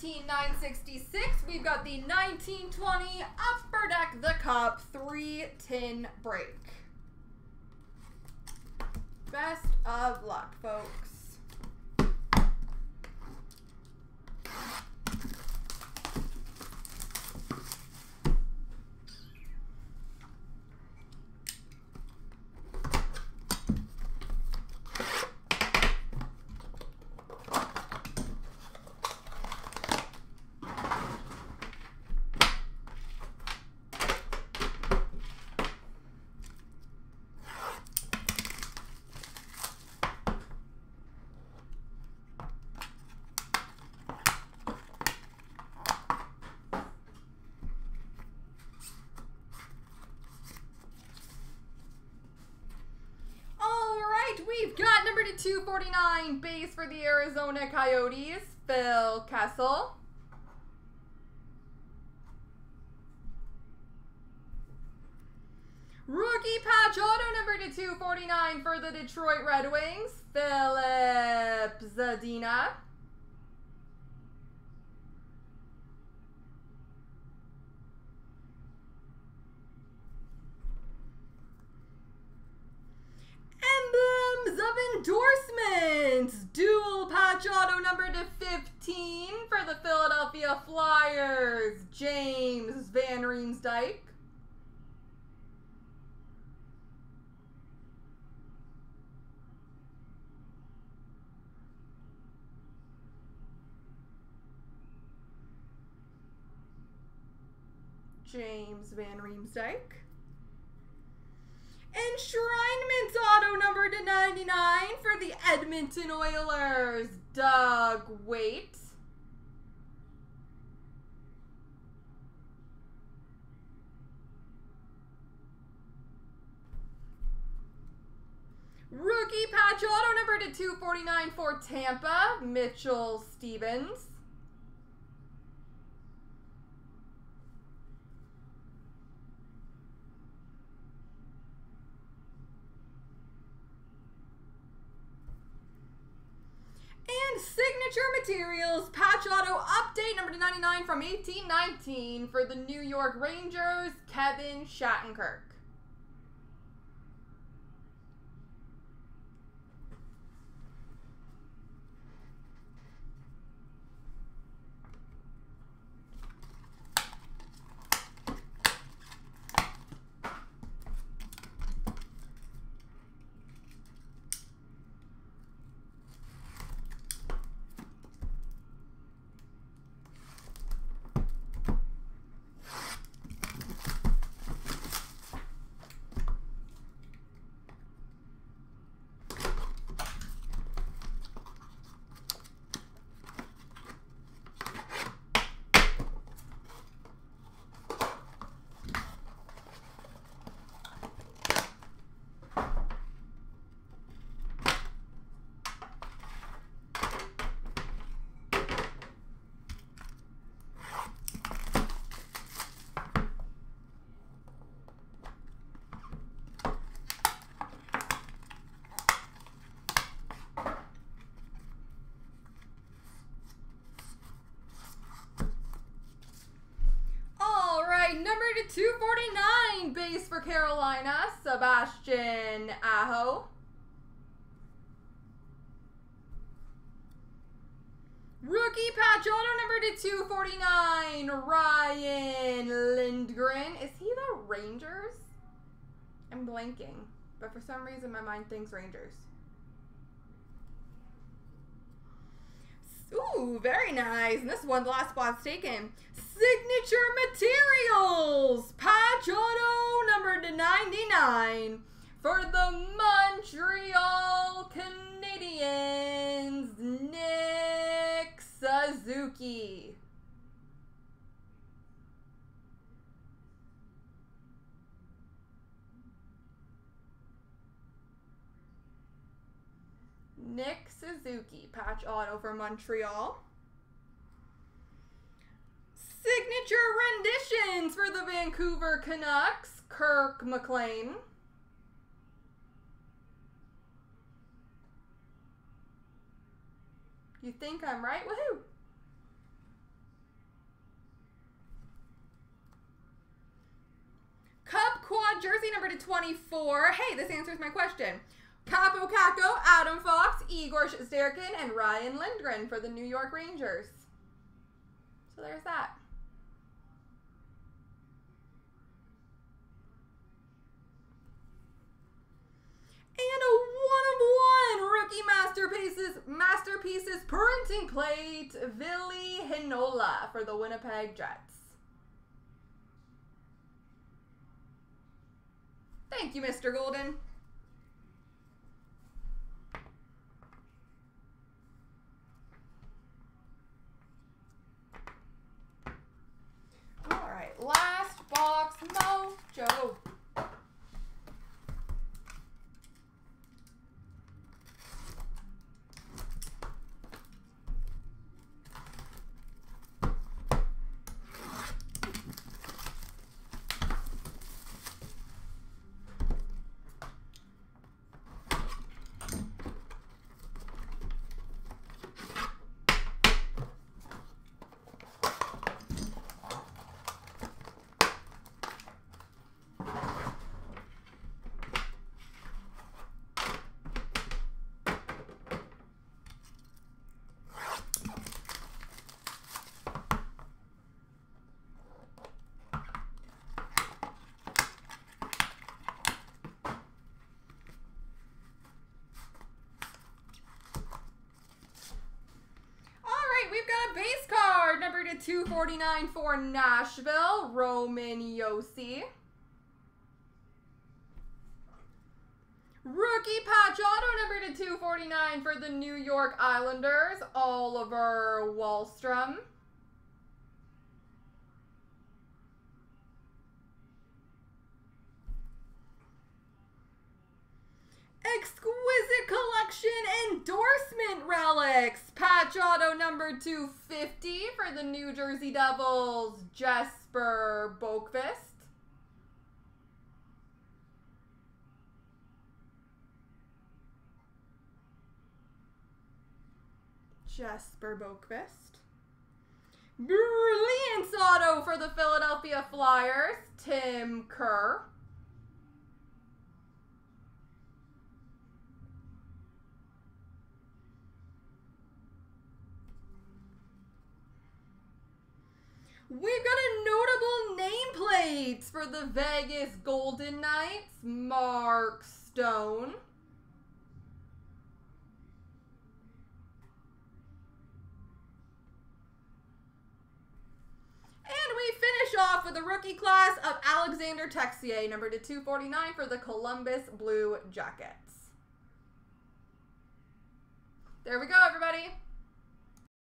team 966. We've got the 1920 Upper Deck the Cup 3 tin break. Best of luck, folks. we've got number to 249 base for the Arizona Coyotes, Phil Kessel. Rookie patch auto number to 249 for the Detroit Red Wings, Filip Zadina. Endorsements. Dual patch auto number to 15 for the Philadelphia Flyers, James Van Riemsdyk. James Van Riemsdyk. Enshrinement auto number to 99 for the Edmonton Oilers, Doug Weight. Rookie patch auto number to 249 for Tampa, Mitchell Stephens. Signature Materials Patch Auto Update number 99 from 1819 for the New York Rangers, Kevin Shattenkirk. Number 249 base for Carolina, Sebastian Aho. Rookie patch auto number to 249, Ryan Lindgren. Is he the Rangers? I'm blanking, but for some reason my mind thinks Rangers. Ooh, very nice. And this one, the last spot's taken. Signature Materials, patch auto number to 99 for the Montreal Canadiens, Nick Suzuki. Nick Suzuki, patch auto for Montreal signature renditions for the Vancouver Canucks, Kirk McLean. You think I'm right? Woohoo! Cup quad jersey number to 24. Hey, this answers my question. Kaapo Kakko, Adam Fox, Igor Shesterkin, and Ryan Lindgren for the New York Rangers. So there's that. And a one of one rookie masterpieces masterpieces printing plate, Ville Heinola for the Winnipeg Jets. Thank you, Mr. Golden. All right, last box mojo. we've got a base card, number to 249 for Nashville, Roman Josi. Rookie patch auto number to 249 for the New York Islanders, Oliver Wahlstrom. Exquisite Collection Endorsement Relics. Patch auto number 250 for the New Jersey Devils, Jesper Boqvist. Jesper Boqvist. Brilliant auto for the Philadelphia Flyers, Tim Kerr. We've got a notable nameplates for the Vegas Golden Knights, Mark Stone. And we finish off with the rookie class of Alexander Texier, number to 249 for the Columbus Blue Jackets. There we go, everybody.